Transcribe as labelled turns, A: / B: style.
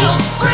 A: you